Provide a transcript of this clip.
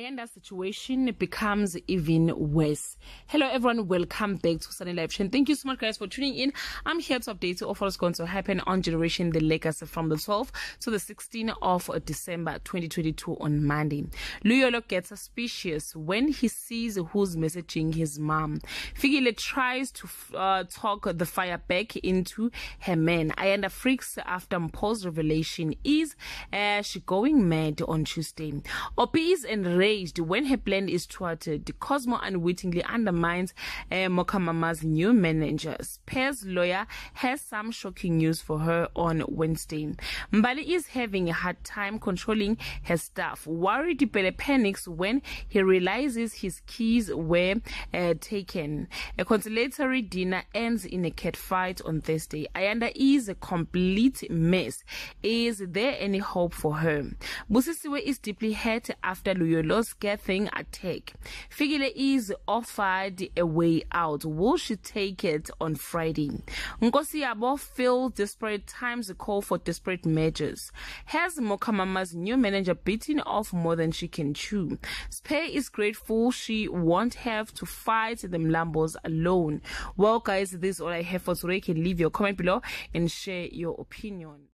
Amanda's situation becomes even worse. Hello, everyone. Welcome back to Sunny Live. Thank you so much, guys, for tuning in. I'm here to update you of what's going to happen on Generation The Legacy from the 12th to the 16th of December 2022 on Monday. Luyolo gets suspicious when he sees who's messaging his mom. Fikile tries to uh, talk the fire back into her man. Ayanda freaks after Mpo's revelation. Is uh, she going mad on Tuesday? Opi is when her plan is thwarted. Cosmo unwittingly undermines uh, Mokamama's new manager. Spears lawyer has some shocking news for her on Wednesday. Mbali is having a hard time controlling her staff. Worried Pele panics when he realizes his keys were uh, taken. A consolatory dinner ends in a cat fight on Thursday. Ayanda is a complete mess. Is there any hope for her? Busisiwe is deeply hurt after Luyolo's scathing attack. Fikile is offered a way out. Will she take it on Friday? Nkosi Yabo feels desperate times call for desperate measures. Has Mokamama's new manager bitten off more than she can chew? Spare is grateful she won't have to fight the Mlambos alone. Well, guys, this is all I have for today. Can leave your comment below and share your opinion.